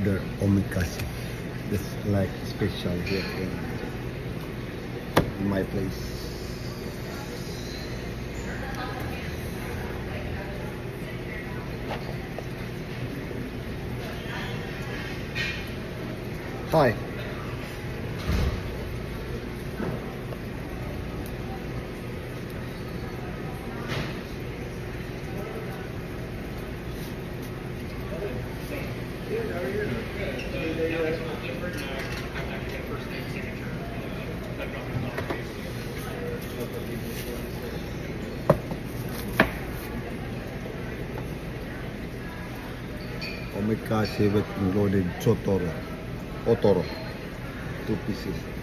order omakase. That's like special here in my place. Hi. Omakase with included chotoro. Otoro. Two pieces.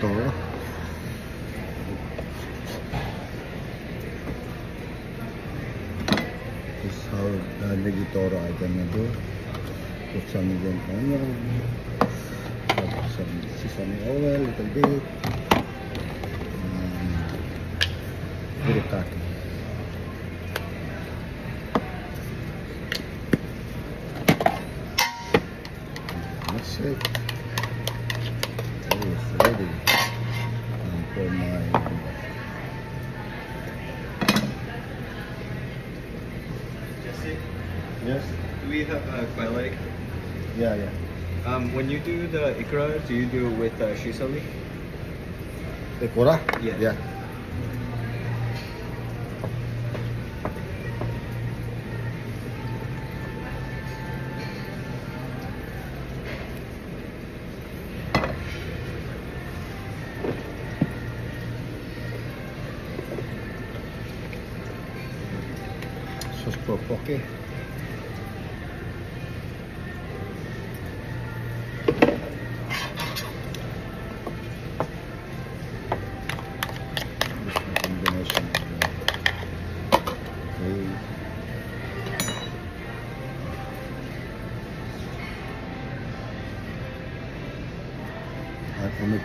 Nigitoro. This is how the Nigitoro I gonna do. Put some medium onion, add some sesame oil, little bit, and burikake. That's it. It Um, when you do the ikra, do you do it with uh, shisali? Ikura? Yeah. Yeah.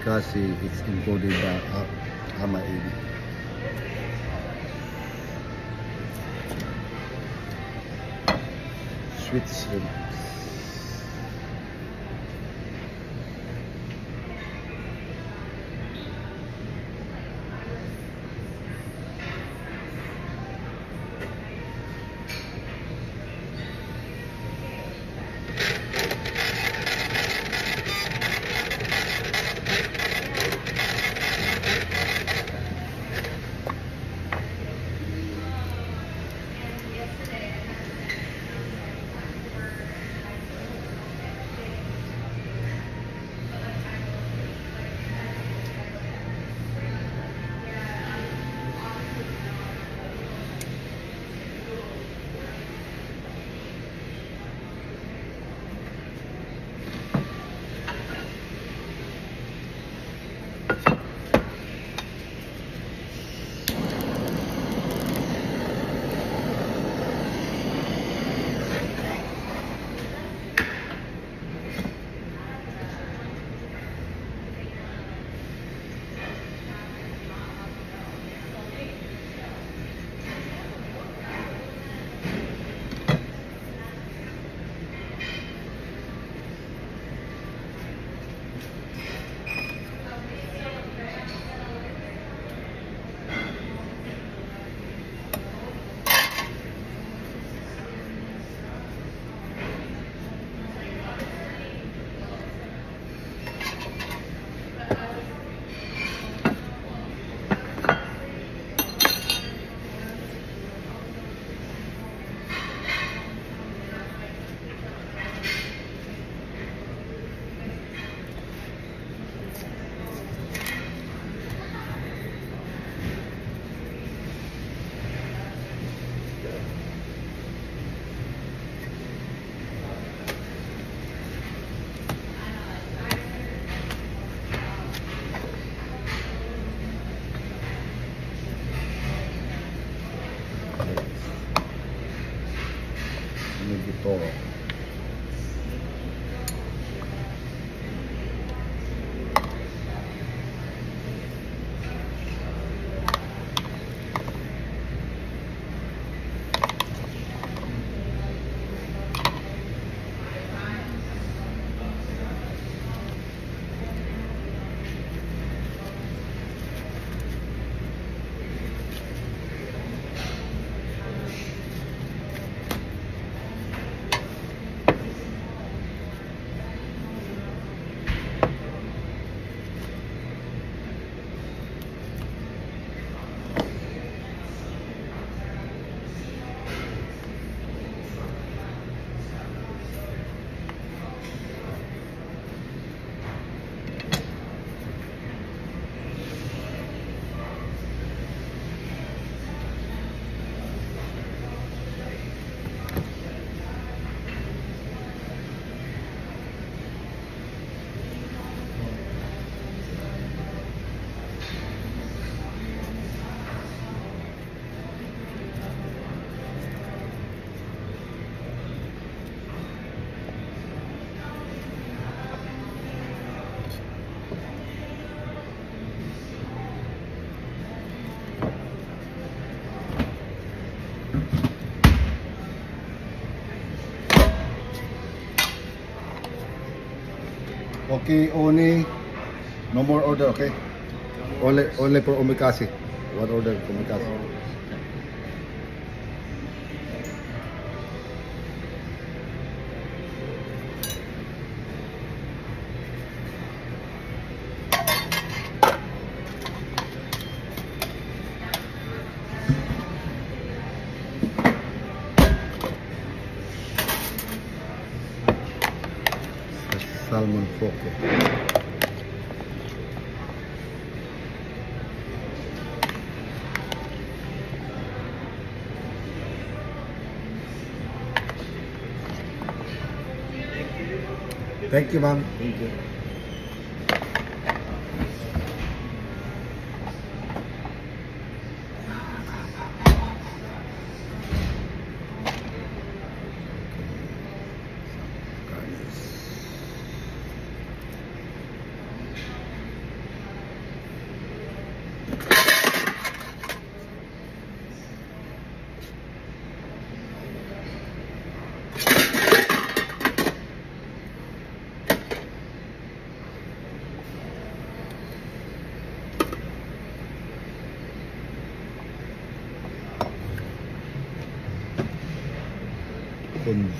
Kasi is encoded by ah, AMA AB. Sweet shrimps. Negitoro. Okay, only no more order, okay? Only only for omakase. What order for Thank you, ma'am. Thank you.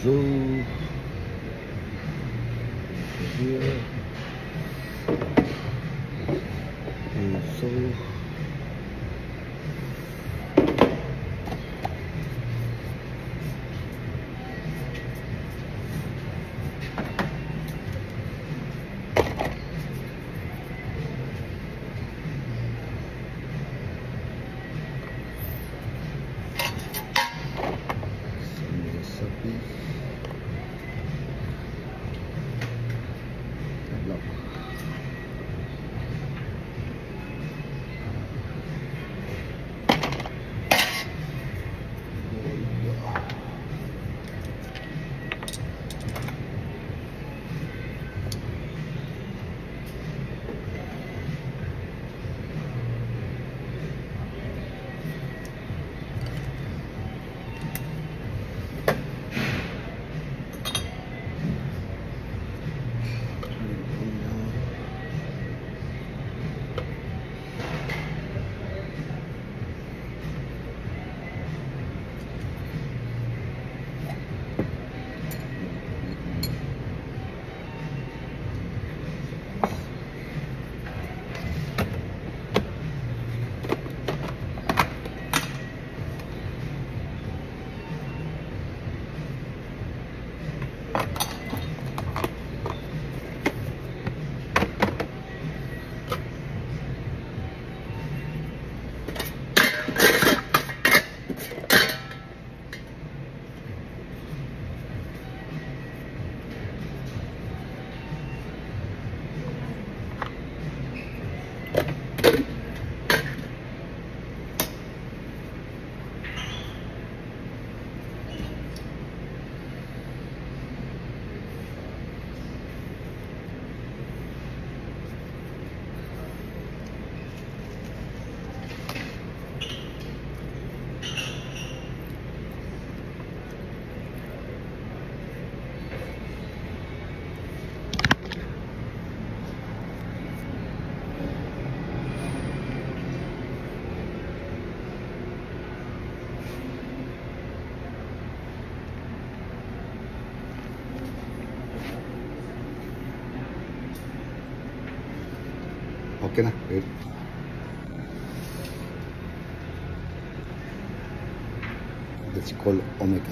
Konzo. Here. Konzo. Some queda. A eh. psicólogo Omega.